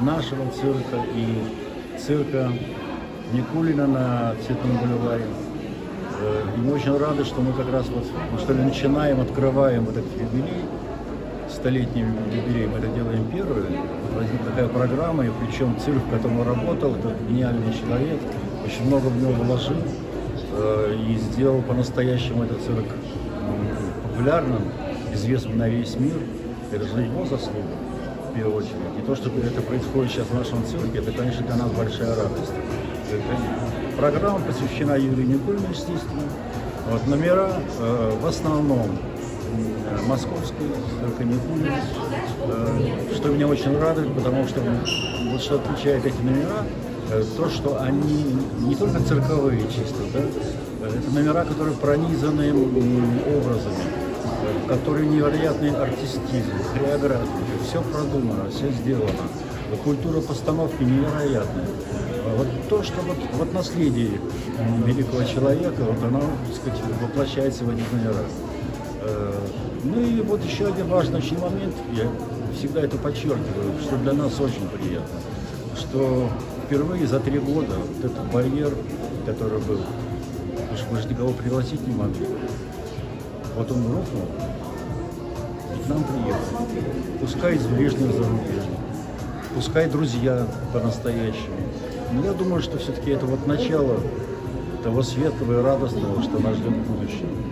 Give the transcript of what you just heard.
нашего цирка и цирка Никулина на Цветном бульваре. Э, И мы очень рады, что мы как раз вот, ну, что ли, начинаем, открываем вот этот юбилей, столетний юбилей, мы это делаем первый. Вот возникла такая программа, и причем цирк, в котором работал, это гениальный человек, очень много в него вложил э, и сделал по-настоящему этот цирк популярным, известным на весь мир. Это же его заслуга, первую очередь. И то, что это происходит сейчас в нашем цирке, это, конечно, для нас большая радость. Это- Программа посвящена Юрию Никулину, естественно. Вот, номера э, в основном м, московские, цирка Никулина, э, что меня очень радует, потому что вот что отличает эти номера, э, то, что они не только цирковые чисто, да, э, это номера, которые пронизаны образами, в которые невероятный артистизм, хореография, все продумано, все сделано. Культура постановки невероятная. А Вот то, что вот, вот наследие великого человека, вот оно, так сказать, воплощается в этих номерах. Э, Ну и вот еще один важный очень момент, я всегда это подчеркиваю, что для нас очень приятно, что впервые за три года вот этот барьер, который был, потому что мы же никого пригласить не могли, вот он рухнул, к нам приехал. Пускай из ближнего зарубежья, пускай друзья по-настоящему. Но я думаю, что все-таки это вот начало того светлого и радостного, что нас ждет в будущем.